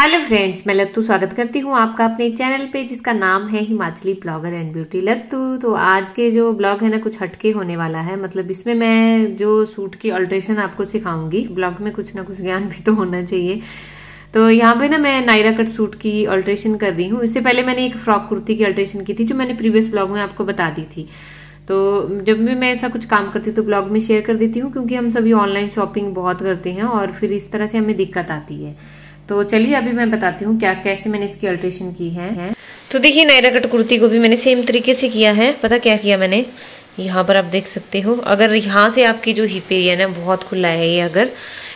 Hello friends, मैं लत्तू स्वागत करती हूँ आपका अपने चैनल पे, जिसका नाम है Himachali blogger and beauty Lattu. तो आज के जो ब्लॉग है ना, कुछ हटके होने वाला है। मतलब इसमें मैं जो सूट की अल्ट्रेशन आपको सिखाऊँगी, ब्लॉग में कुछ ना कुछ ज्ञान भी तो होना चाहिए। तो यहाँ पे ना, मैं नायरा कट सूट की अल्ट्रेशन कर रही हूँ। इससे पहले मैंने एक फ्रॉक कुर्ती की अल्ट्रेशन की थी, जो मैंने प्रीवियस ब्लॉग में आपको बता दी थी। तो जब भी मैं ऐसा कुछ काम करती हूँ तो ब्लॉग में शेयर कर देती हूँ, क्योंकि हम सभी ऑनलाइन शॉपिंग बहुत करते हैं और फिर इस तरह से हमें दिक्कत आती है। तो चलिए अभी मैं बताती हूँ क्या, कैसे मैंने इसकी अल्ट्रेशन की है? तो देखिए, नायरा कट कुर्ती को भी मैंने सेम तरीके से किया है। पता क्या किया मैंने? यहाँ पर आप देख सकते हो। अगर यहाँ से आपकी जो हिप एरिया ना बहुत खुला है, ये अगर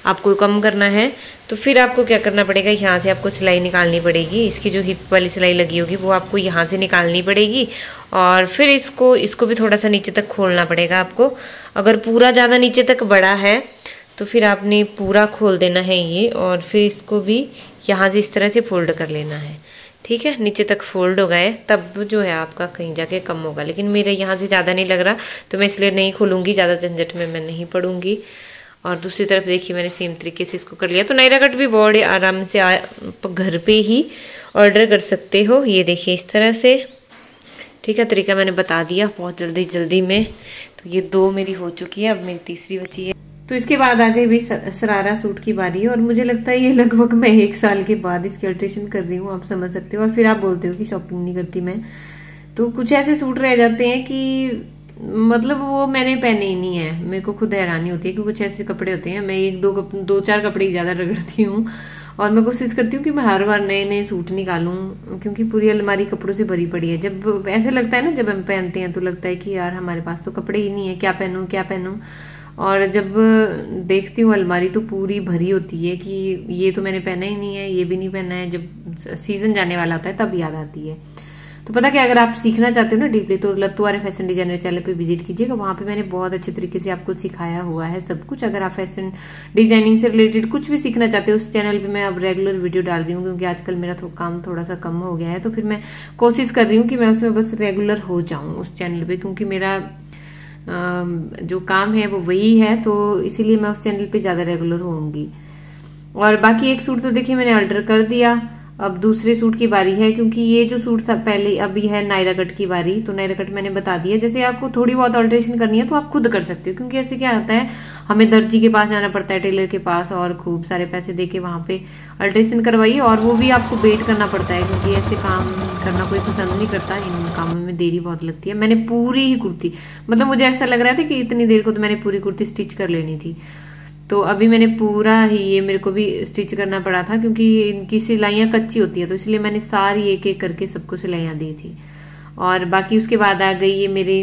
आपको कम करना है तो फिर आपको क्या करना पड़ेगा? यहाँ से आपको सिलाई निकालनी पड़ेगी। इसकी जो हिप वाली सिलाई लगी होगी, वो आपको यहाँ से निकालनी पड़ेगी। और फिर इसको इसको भी थोड़ा सा नीचे तक खोलना पड़ेगा आपको। अगर पूरा ज़्यादा नीचे तक बड़ा है तो फिर आपने पूरा खोल देना है ये और फिर इसको भी यहाँ से इस तरह से फोल्ड कर लेना है। ठीक है? नीचे तक फोल्ड हो गए तब जो है आपका कहीं जाके कम होगा। लेकिन मेरे यहाँ से ज़्यादा नहीं लग रहा तो मैं इसलिए नहीं खोलूँगी, ज़्यादा झंझट में मैं नहीं पढ़ूँगी और दूसरी तरफ़ देखिए, मैंने सेम तरीके से इसको कर लिया। तो नायरा कट भी बहुत आराम से घर पे ही ऑर्डर कर सकते हो। ये देखिए इस तरह से। ठीक है? तरीका मैंने बता दिया बहुत जल्दी जल्दी में। तो ये दो मेरी हो चुकी है, अब मेरी तीसरी बची है। तो इसके बाद आ गई भी सरारा सूट की बारी और मुझे लगता है ये लगभग मैं एक साल के बाद इसकी अल्ट्रेशन कर रही हूँ आप समझ सकते हो। और फिर आप बोलते हो कि शॉपिंग नहीं करती मैं। तो कुछ ऐसे सूट रह जाते हैं कि मतलब वो मैंने पहने ही नहीं है। मेरे को खुद हैरानी होती है कि कुछ ऐसे कपड़े होते हैं। मैं एक दो कप, दो चार कपड़े ही ज़्यादा रगड़ती हूँ। और मैं कोशिश करती हूँ कि मैं हर बार नए नए सूट निकालूं क्योंकि पूरी अलमारी कपड़ों से भरी पड़ी है। जब ऐसे लगता है ना जब हम पहनते हैं तो लगता है कि यार हमारे पास तो कपड़े ही नहीं है। क्या पहनूं क्या पहनूं? और जब देखती हूँ अलमारी तो पूरी भरी होती है कि ये तो मैंने पहना ही नहीं है, ये भी नहीं पहना है, जब सीज़न जाने वाला होता है तब याद आती है। तो पता क्या, अगर आप सीखना चाहते हो ना डीपली तो Lattu R fashion designer channel पे विज़िट कीजिएगा, वहाँ पे मैंने बहुत अच्छे तरीके से आपको सिखाया हुआ है सब कुछ। अगर आप फ़ैशन डिज़ाइनिंग से रिलेटेड कुछ भी सीखना चाहते हो, उस चैनल पे मैं अब रेगुलर वीडियो डाल रही हूँ, क्योंकि आजकल मेरा तो काम थोड़ा सा कम हो गया है तो फिर मैं कोशिश कर रही हूँ कि मैं उसमें बस रेगुलर हो जाऊँ उस चैनल पर क्योंकि मेरा जो काम है वो वही है तो इसीलिए मैं उस चैनल पे ज़्यादा रेगुलर होंगी और बाकी एक सूट तो देखिए मैंने अल्टर कर दिया। अब दूसरे सूट की बारी है, क्योंकि ये जो सूट था पहले, अभी है नायरा कट की बारी। तो नायरा कट मैंने बता दिया, जैसे आपको थोड़ी बहुत ऑल्ट्रेशन करनी है तो आप खुद कर सकते हो, क्योंकि ऐसे क्या होता है, हमें दर्जी के पास जाना पड़ता है टेलर के पास, और खूब सारे पैसे दे के वहाँ पे अल्ट्रेशन करवाइए, और वो भी आपको वेट करना पड़ता है, क्योंकि ऐसे काम करना कोई पसंद नहीं करता, इन कामों में देरी बहुत लगती है। मैंने पूरी ही कुर्ती मतलब मुझे ऐसा लग रहा था कि इतनी देर को तो मैंने पूरी कुर्ती स्टिच कर लेनी थी। तो अभी मैंने पूरा ही ये मेरे को भी स्टिच करना पड़ा था क्योंकि इनकी सिलाइयाँ कच्ची होती है तो इसलिए मैंने सारी एक एक करके सबको सिलाइयाँ दी थी। और बाकी उसके बाद आ गई ये मेरे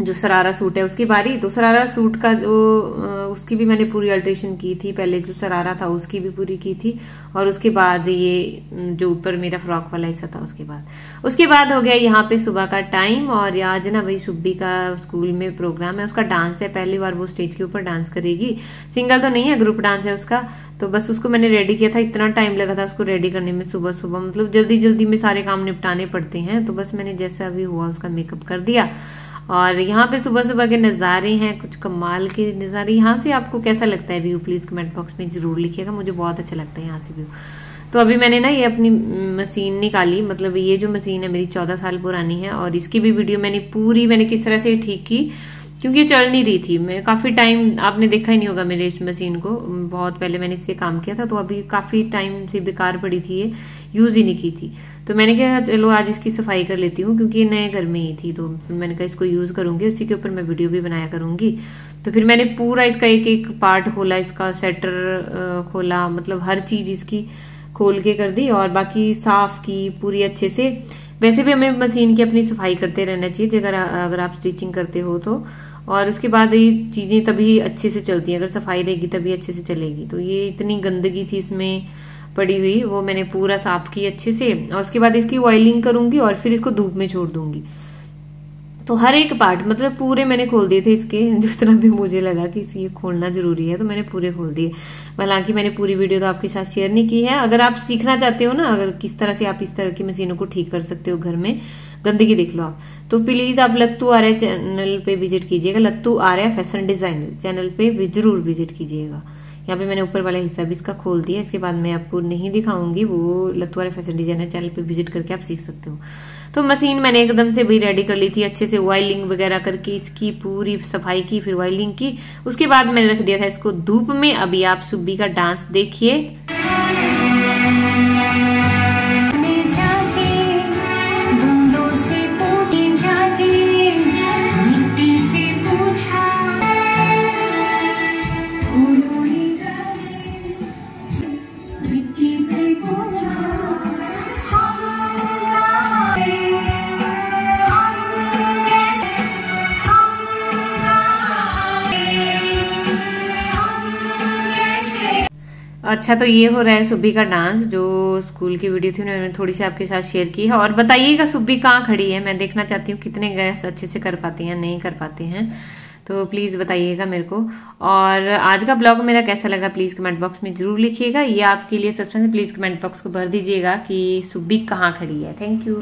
जो सरारा सूट है, उसकी बारी। तो सरारा सूट का जो उसकी भी मैंने पूरी अल्ट्रेशन की थी। पहले जो सरारा था, उसकी भी पूरी की थी। और उसके बाद ये जो ऊपर मेरा फ्रॉक वाला हिस्सा था, उसके बाद। उसके बाद हो गया यहाँ पे सुबह का टाइम। और आज ना भाई सुब्बी का स्कूल में प्रोग्राम है। उसका डांस है। पहली बार वो स्टेज के ऊपर डांस करेगी। सिंगल तो नहीं है, ग्रुप डांस है उसका। तो बस उसको मैंने रेडी किया था। इतना टाइम लगा था उसको रेडी करने में सुबह सुबह मतलब जल्दी जल्दी में सारे काम निपटाने पड़ते हैं। तो बस मैंने जैसा अभी हुआ उसका मेकअप कर दिया। और यहाँ पे सुबह सुबह के नज़ारे हैं, कुछ कमाल के नज़ारे। यहाँ से आपको कैसा लगता है व्यू? प्लीज़ कमेंट बॉक्स में ज़रूर लिखिएगा, मुझे बहुत अच्छा लगता है यहाँ से व्यू। तो अभी मैंने ना ये अपनी मशीन निकाली मतलब ये जो मशीन है, मेरी चौदह साल पुरानी है, और इसकी भी वीडियो मैंने पूरी, मैंने किस तरह से ठीक की क्योंकि ये चल नहीं रही थी। मैं काफ़ी टाइम आपने देखा ही नहीं होगा मेरे इस मशीन को। बहुत पहले मैंने इससे काम किया था तो अभी काफ़ी टाइम से बेकार पड़ी थी ये। यूज़ ही नहीं की थी। तो मैंने कहा, चलो, आज इसकी सफ़ाई कर लेती हूँ, क्योंकि नए घर में ही थी। तो मैंने कहा, इसको यूज़ करूँगी, उसी के ऊपर मैं वीडियो भी बनाया करूँगी। तो फिर मैंने पूरा इसका एक एक पार्ट खोला, इसका सेटर खोला मतलब हर चीज़ इसकी खोल के कर दी और बाकी साफ़ की पूरी अच्छे से। वैसे भी हमें मशीन की अपनी सफ़ाई करते रहना चाहिए अगर अगर आप स्टिचिंग करते हो तो। और उसके बाद ये चीज़ें तभी अच्छे से चलती हैं। अगर सफ़ाई रहेगी तभी अच्छे से चलेगी। तो ये इतनी गंदगी थी इसमें पड़ी हुई, वो मैंने पूरा साफ़ की अच्छे से। और उसके बाद इसकी ऑयलिंग करूँगी और फिर इसको धूप में छोड़ दूँगी। तो हर एक पार्ट मतलब पूरे मैंने खोल दिए थे इसके, जितना भी मुझे लगा कि ये खोलना ज़रूरी है तो मैंने पूरे खोल दिए। हालाँकि मैंने पूरी वीडियो तो आपके साथ शेयर नहीं की है। अगर आप सीखना चाहते हो ना, अगर किस तरह से आप इस तरह की मशीनों को ठीक कर सकते हो घर में, गंदगी देख लो आप। तो प्लीज़ आप लत्तू आर्य चैनल पे विज़िट कीजिएगा। Lattu Arya fashion designer channel पे ज़रूर विज़िट कीजिएगा। यहाँ पे मैंने ऊपर वाला हिस्सा भी इसका खोल दिया। इसके बाद मैं आपको नहीं दिखाऊँगी, वो लत्तू वाले फ़ैशन डिज़ाइनर चैनल पे विज़िट करके आप सीख सकते हो। तो मशीन मैंने एकदम से भी रेडी कर ली थी, अच्छे से वायलिंग वगैरह करके, इसकी पूरी सफ़ाई की, फिर वायलिंग की। उसके बाद मैंने रख दिया था इसको धूप में। अभी आप सुब्बी का डांस देखिए। अच्छा तो ये हो रहा है सुब्बी का डांस, जो स्कूल की वीडियो थी, उन्होंने थोड़ी सी आपके साथ शेयर की है। और बताइएगा, सुब्बी कहाँ खड़ी है? मैं देखना चाहती हूँ कितने गैस अच्छे से कर पाती हैं, नहीं कर पाते हैं। तो प्लीज़ बताइएगा मेरे को। और आज का ब्लॉग मेरा कैसा लगा प्लीज़ कमेंट बॉक्स में ज़रूर लिखिएगा। ये आपके लिए सस्पेंस प्लीज़ कमेंट बॉक्स को भर दीजिएगा कि सुब्बी कहाँ खड़ी है। Thank you